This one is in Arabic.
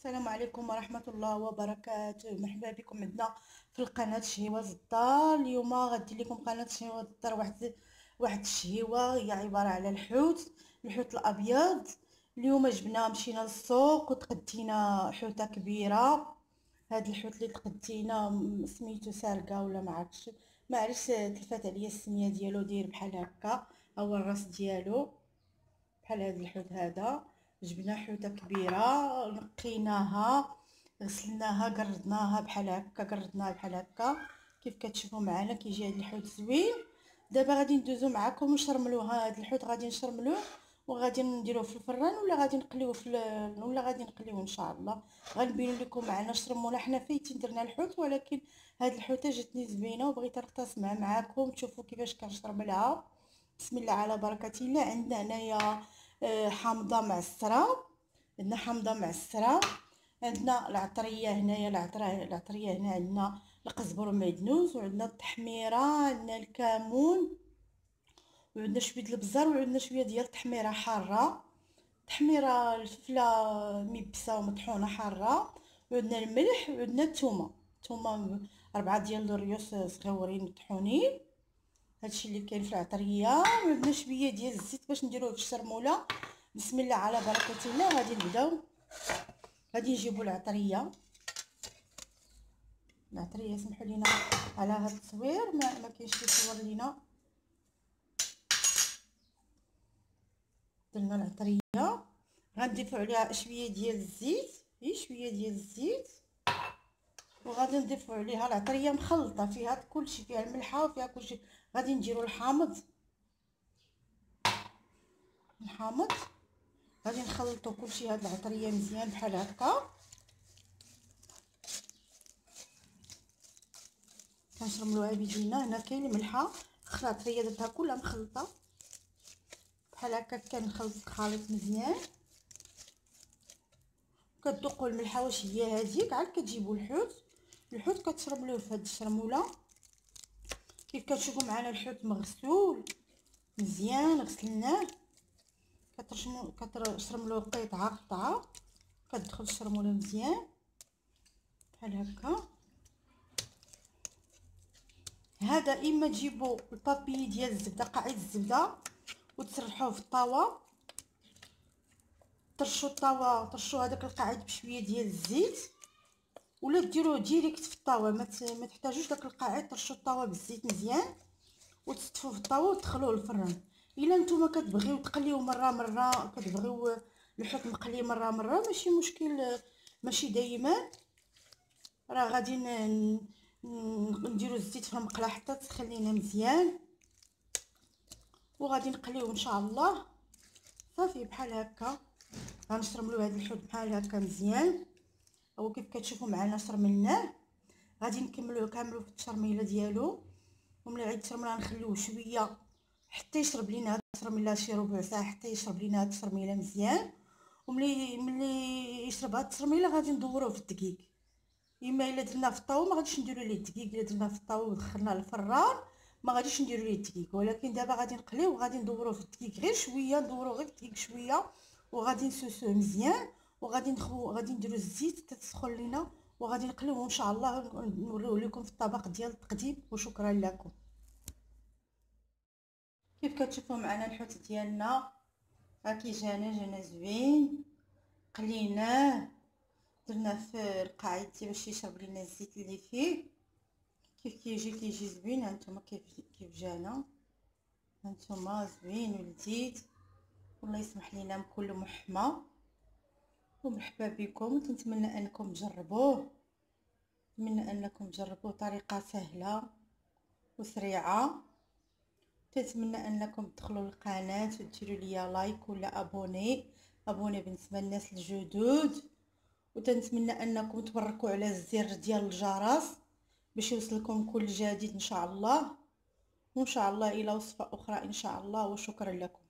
السلام عليكم ورحمة الله وبركاته. مرحبا بكم عندنا في القناة شهيوة الدار اليوم غادي لكم قناة شهيوة الدار واحد واحد الشهيوة هي عبارة على الحوت الحوت الأبيض. اليوم جبنا مشينا للسوق وتقدينا حوتة كبيرة. هاد الحوت اللي تقدينا سميتو سارقة ولا ما عرفتش ما عرفتش تلفات عليا السمية ديالو داير بحال هكا. هو الراس ديالو بحال هاد الحوت هذا. جبنا حوتة كبيرة نقيناها غسلناها قردناها بحال هكا قردناها بحال هكا. كيف كتشوفوا معنا كيجي هذا الحوت زوين. دابا غادي ندوزو معكم نشرملوها هذا الحوت غادي نشرملوه وغادي نديروه في الفران ولا غادي نقليوه في ولا غادي نقليوه إن شاء الله. غنبين لكم معنا شرمونا حنا فايتين درنا الحوت ولكن هاد الحوتة جاتني زوينة وبغيت نقتسمها معكم تشوفوا كيفاش كنشرملها. بسم الله على بركة الله. عندنا هنايا حامضه معسره عندنا حامضه معسره عندنا العطرية هنايا العطريه العطرية هنا عندنا القزبر والمعدنوس وعندنا التحميرة عندنا الكمون وعندنا شوية البزار وعندنا شوية ديال التحميره حارة. تحميرة الفلفله مبسه ومطحونة حارة. وعندنا الملح وعندنا الثومه الثومه أربعة ديال الريوس صغيورين مطحونين. هادشي اللي كاين في العطرية. وعندنا شوية ديال الزيت باش نديروه في الشرموله بسم الله على بركة الله. غادي نبداو. غادي نجيبوا العطرية. العطرية سمحوا لينا على هذا التصوير. ما, ما كاينش يصور لينا. درنا العطرية. غنضيفوا عليها شوية ديال الزيت. هي شوية ديال الزيت. وغادي نضيفوا عليها العطريه مخلطة فيها كلشي فيها الملحة وفيها كلشي. غادي نديروا الحامض. الحامض. غادي نخلطوا كلشي هاد العطريه مزيان بحال هكا. كنشرملوها بيدينا هنا كاين الملحة. العطريه درتها كلها مخلطة. بحال هكا كنخلط الخليط مزيان. كتذوقوا الملحة واش هي هذيك عاد كتجيبوا الحوت. الحوت كتشرملوه في هاد الشرمولة. كيف كتشوفوا معنا الحوت مغسول مزيان غسلناه. كترشمو كتشرملوه قطعه قطعة. كتدخل الشرمولة مزيان. بحال هكا. هذا إما تجيبوا البابي ديال الزبدة قاعد الزبدة وتسرحوه في الطاوة. طرشوا الطاوة طرشوا هذاك القاعد بشوية ديال الزيت. ولا ديروه ديريكت في الطاوة ما ما تحتاجوش داك القاعد طرشوا الطاوة بالزيت مزيان وتستفوا في الطاوة وتدخلوه للفران إلا نتوما كتبغيو تقليو مرة مرة كتبغيو الحوت مقلي مرة مرة ماشي مشكل ماشي دايما. راه غادي نديرو الزيت في المقله حتى تخلينا مزيان. وغادي نقليو إن شاء الله. صافي بحال هكا. غنشرملو هاد الحوت بحال هكا مزيان. هو كيف كتشوفوا معنا شرملناه غادي نكملوه كامل في التشرميله ديالو. وملي عيد التشرميله نخليوه شوية حتى يشرب لينا هاد التشرميله شي ربع ساعة حتى يشرب لينا هاد التشرميله مزيان. وملي ملي يشرب هاد التشرميله غادي ندوروه في الدقيق. إما إلا درنا في الطاوه ما غاديش نديرو ليه الدقيق. إلا درنا في الطاوه ودخلنا الفران ما غاديش نديرو ليه الدقيق. ولكن دابا غادي نقليه وغادي ندوروه في الدقيق. غير شوية ندوروه غير في الدقيق شوية وغادي نسوسوه مزيان. وغادي نخو غادي نديرو الزيت تسخن لينا وغادي نقليوه ان شاء الله نوريو لكم في الطبق ديال التقديم وشكرا لكم. كيف كتشوفوا معنا الحوت ديالنا؟ هاكي جانا جانا زوين. قليناه درنا في القاعد باش يشرب لينا الزيت اللي فيه. كيف كيجي كيجي زوين. هانتوما كيف كيف جانا؟ هانتوما زوين ولذيذ. والله يسمح لينا بكل محمى. ومرحبا بكم تنتمنى أنكم تجربوه. نتمنى أنكم تجربوه طريقه سهلة وسريعة. تنتمنى أنكم تدخلوا للقناه وتديروا لي لايك ولا أبوني. أبوني بالنسبة للناس الجدد. وتنتمنى أنكم تبركوا على الزر ديال الجرس باش يوصلكم كل جديد إن شاء الله. وإن شاء الله إلى وصفة أخرى إن شاء الله وشكرا لكم.